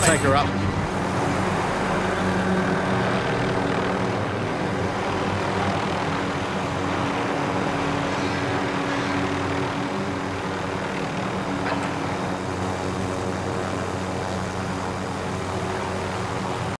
I'll take her up.